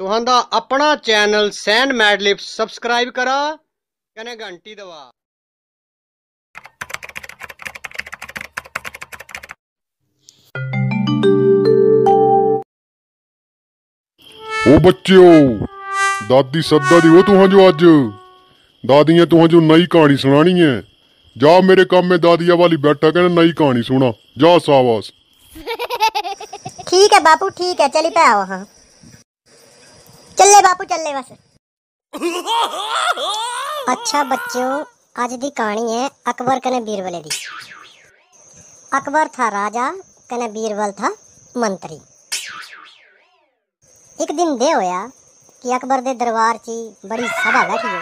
तो अपना channel San मैडलिप subscribe करा कने घंटी दवा ओ बच्चों दादी सदा दी हो तुहां जो आज दादियाँ ने तुहां जो नई कहानी सुनानी है जा मेरे काम में दादिया वाली बैठा कहने नई कहानी सुना। जा सावास। ठीक है बापू ठीक है चली पे आओ हाँ। चले बापू, चले बस। अच्छा बच्चों, आज दी कहानी है अकबर कने बीरबल दी। अकबर था राजा कने बीरबल था मंत्री। एक दिन दे होया कि अकबर दे दरबार ची बड़ी सभा बैठी हो।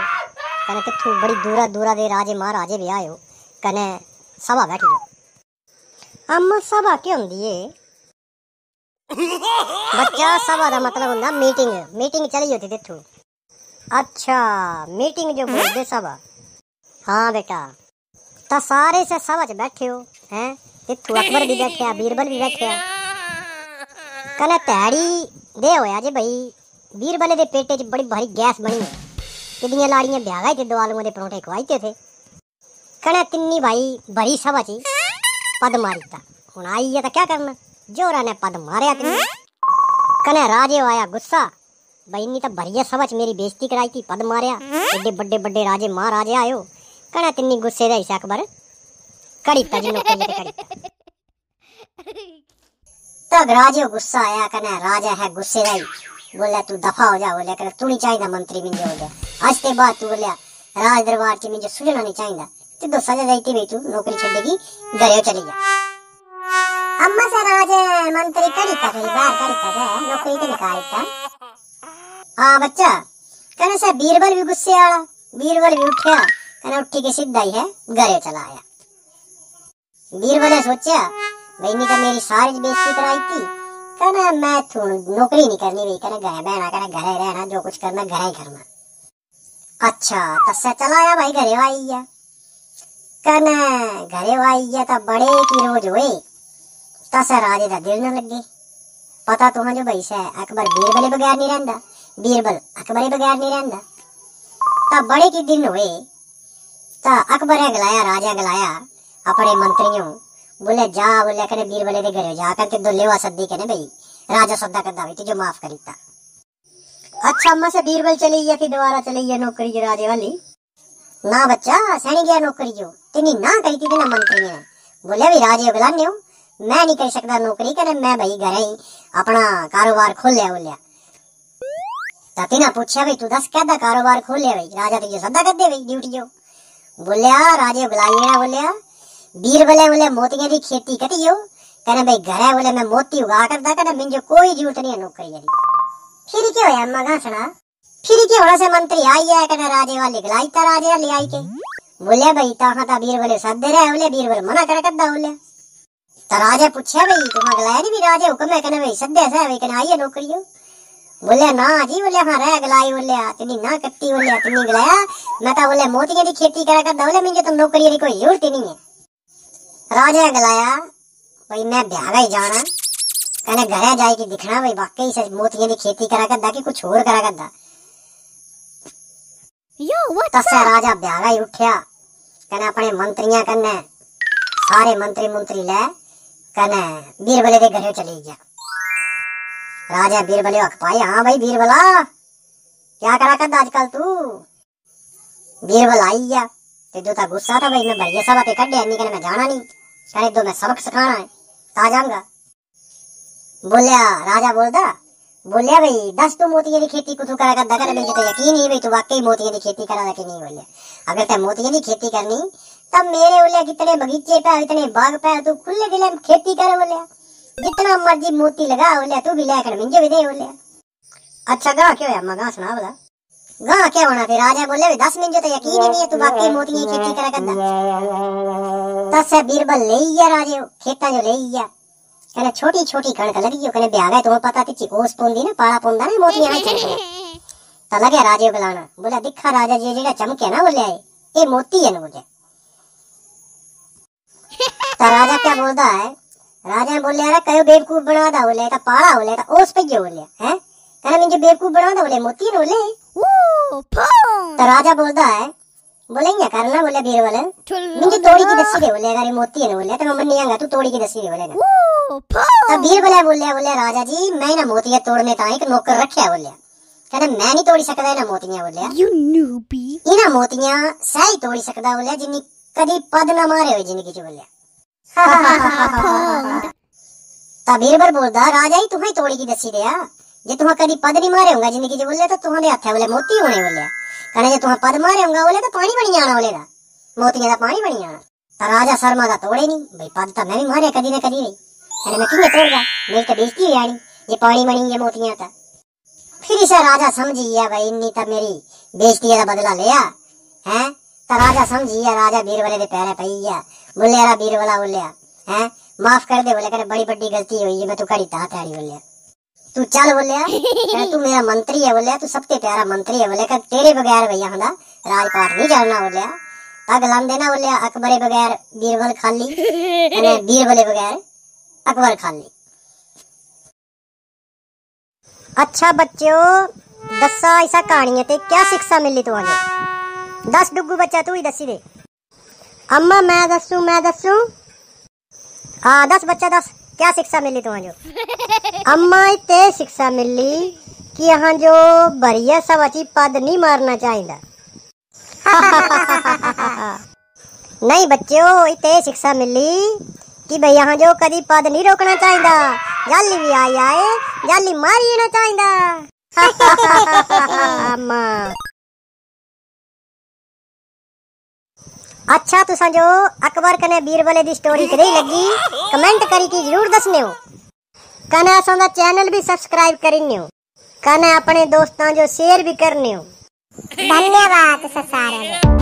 कने किथों बड़ी दूरा दूरा दे राजे महाराजे भी हो। कने सभा बैठी हो। अम्मा, सभा की होंदी बच्चा, सब आधा मतलब ना मीटिंग मीटिंग चली होती थी अच्छा मीटिंग जो बोल दे सब। हाँ बेटा। तो सारे से सब आज बैठे हो, हैं? तिथु अकबर भी बैठे हैं, बीरबल भी बैठे हैं। कल तैड़ी दे हो यार जी भाई। बीरबल दे पेटे जी बड़ी भारी गैस बनी है। किदियाँ लाड़ियाँ ब्याह थे दो आलूओं के परोठे खवाईते थे थे कल तिन्नी भाई, भरी सभा ची पद मारी था हूँ आई है तो क्या करना? जोरा ने पद मारया तिन्नी कने राजे आया गुस्सा। भाई इन्नी तो भरिया च मेरी बेइज्जती कराई थी, पद मारया एडे बड़े बड़े राजे महाराजे आयो। कने तिन्नी गुस्से दे हिस्सा अकबर कड़ी ता जी नौकरी ते कड़ी। तब राजे गुस्सा आया कने राजा है गुस्से दा ही। बोले, तू दफ़ा हो जा बोले कने तू नहीं चाहिदा मंत्री मिंजो बोले आज ते बाद तू बोले राज दरबार च मिंजो सुझना नहीं चाहिदा। ते दो सजा देती भाई, तू नौकरी छड्डेगी घरे चली जा। अम्मा से राज मंत्री कड़ी ता कहीं बाहर कड़ी ता है नौकरी ते निकाल ता हाँ बच्चा कने से बीरबल भी गुस्से आला बीरबल भी उठया कने उठी के सीधा ही है घरे चला आया बीरबल ने सोचा भाई नहीं तो मेरी सारी बेइज्जती कराई थी कने मैं थू नौकरी नहीं करनी भाई कने घर बहना कने घरे रहना जो कुछ करना घरे ही करना अच्छा तस्से चला आया भाई घरे आई गया कने घरे आई गया तो बड़े की रोज हुए तसे राजे दा दिल न लगे। पता तुहां जो भाई से अकबर बीरबल बगैर नहीं रहंदा। बीरबल अकबर बगैर नहीं रहंदा। ता बड़े की दिन हुए, ता अकबर गलाया, राजा गलाया, अपने मंत्रियों, बोले जा, बोले कने बीरबल दे घरे जा कर दो लेवा सद्दी कने भाई, राजा सद्दा करदा भाई, तुझे माफ़ करीता अच्छा अम्मा से बीरबल चली गया, फिर दोबारा चली गया नौकरी जो राजे वाली। ना बच्चा सैनी गया नौकरी जो तिनी ना करी थी ना मंत्री ने। बोले भी राजे बुलाने हो। मैं नहीं कर सकता नौकरी करे मैं भाई घर ही अपना कारोबार खोल लिया बोलिया ताती ना पूछा भाई तू दस क्या कारोबार खोल लिया भाई? राजा तुझे सदा कर दे भाई ड्यूटी जो? बोलिया, राजे बुलाइए बोलिया, बीर बोले बोले मोतिया की खेती कटी हो कहने भाई घर है बोले मैं मोती उगा करता कहने मुझे कोई ज़रूरत नहीं है नौकरी की फिर क्या होया अम्मा कहा सुना? फिर क्या होना से मंत्री आई है कहने राजे वाले गलाई ता राजे वाले आई के। बोले भाई ताहा ता बीर बोले सदे रहे बोले बीर बोले मना कर तो राजा पूछा भाई तुम गलाया नहीं भी राजा हुक्म है कहने भाई? सद्या से भाई कहने आई है नौकरी बोले ना जी बोले हाँ रह गलाई बोले तिनी ना कट्टी बोले तिनी गलाया। मैं तो बोले मोतिया की खेती करा करदा बोले मुझे तो नौकरी की कोई ज़रूरत ही नहीं है राजा गलाया भाई मैं ब्यागा ही जाना कहने घरे जाए कि दिखना भाई वाकई से मोतिया की खेती करा करदा कि कुछ और करा करदा? Yo, what's तसे राजा ब्यागा ही उठया कहने अपने मंत्रियाँ कन्ने सारे मंत्री मंत्री ले। कने बीरबले के घरे चली गया। राजा बीरबले अख पाई हाँ भाई बीरबला, क्या करा कर आजकल तू? बीरबल आई गया ते दो ता गुस्सा था भाई, मैं बढ़िया सभा पे कड्डे नहीं कहने मैं जाना नहीं। कहने दो मैं सबक सिखाना है ता जाऊँगा बोलिया, राजा बोलता, बोलिया भाई, दस तू मोतिया की खेती कुछ करा कर मुझे तो यकीन ही भाई, तू वाकई मोतिया की खेती करा कि नहीं बोलिया। अगर ते मोतिया की खेती करनी तब मेरे बोले, कितने बगीचे पे, इतने बाग पे तू खुले दिले खेती करे बोले। जितना मर्ज़ी मोती लगा बोले, तू भी लेकर मुझे भी दे बोले। अच्छा गा क्यों है? अम्मा गा सुना बोला गा क्या होना फिर? राजा बोले दस मिनट तो यकीन ही नहीं है, तू वाकई मोतिया की खेती करा करदा दस है बीरबल ले गया राजे, खेता जो ले गया। कहने छोटी छोटी कणक लगी कहने ब्याह तुम्हें पता तिची ओस पुंदी ना पाला पुंदा ना, मोतिया नहीं चमकने तो लगे राजे बुलाना बोला, दिखा राजा, जी जेड़ा चमके ना बोले ये मोती है ना बोले। तो राजा क्या बोलता है? राजा बोले अरे कयो बेवकूफ़ बना दा बोले तो पाला बोले तो ओस पे बोले हैं? कहना मुझे बेवकूफ़ बनाता बोले मोती बोले तो राजा बोलता है बोले करना? बोले बीरबल। मुझे तोड़ी की दसी दे बोले अगर ये मोती है बोले तो मैं मन्नी आऊँगा तू तोड़ी की दसी दे बोले तो बीरबल बोले बोले राजा जी मैं ना मोतिया तोड़ने ताई एक नौकर रखा बोले कहना मैं नहीं तोड़ी सकता ना मोतियाँ बोले You newbie. इना मोतियाँ सही तोड़ी सकदा बोले जिन्नी कदी पद ना मारे हो ज़िंदगी च बोले बीरबल बोलदा, राजा ही तुम्हें तोड़ी की दसी दिया जे तुहा कदी पद नहीं मारे होगा, ज़िंदगी च बोले तो तुम्हारे हथे बोले मोती होने बोले कहने जे तुहा पद मारे होगा बोले तो पानी बनी जाना बोले दा। मोतियाँ दा पानी बनी जाना। ता राजा शर्मा दा तोड़े नहीं भाई पद तो मैं भी मारे, कदी ना कदी कहने मैं किंगे तोड़गा? मेरी तो बेइज्जती हो जानी, जे पानी बनी ये मोतियाँ ता। फिर इसे राजा समझी गया भाई इन्नी तो मेरी बेइज्जती दा बदला लिया हैं? तो राजा समझी गया राजा बीरबले दे पैरे पई गया बोले यारा बीरबला बोलिया। हैं? माफ़ कर दे बोले कहने बड़ी बड़ी गलती हुई है मैं तू कड़ी ता तैयारी बोलिया। तू चल बोलिया कहने तू मेरा मंत्री है बोलिया, तू सबसे प्यारा मंत्री है बोले कहने तेरे बगैर भैया हंदा राजपाट नहीं चलना बोलिया। पग लांदे ना बोलिया, अकबरे बगैर बीरबल खाली बीरबले बगैर अकबर खाली। अच्छा बच्चों दसा ऐसा कहानी ते क्या शिक्षा मिली तुम्हें दस डुगू बच्चा, तू ही दसी दे। अम्मा मैं दसू मैं दसू हाँ दस बच्चा दस। क्या शिक्षा मिली तुम्हें जो अम्मा इतने शिक्षा मिली कि यहाँ जो बढ़िया सब अच्छी पद नहीं मारना चाहिए नहीं बच्चों इतने शिक्षा मिली कि भाई यहाँ जो कभी पद नहीं रोकना चाहिए जाली भी आई आए जाली मारी ना चाहिए अम्मा। अच्छा तुसा जो अकबर कने बीरबल दी स्टोरी कदी लगी। कमेंट करी की ज़रूर दसने हो। कने असां चैनल भी सब्सक्राइब करिने हो। कने अपने दोस्तों जो शेयर भी करने हो। धन्यवाद सारे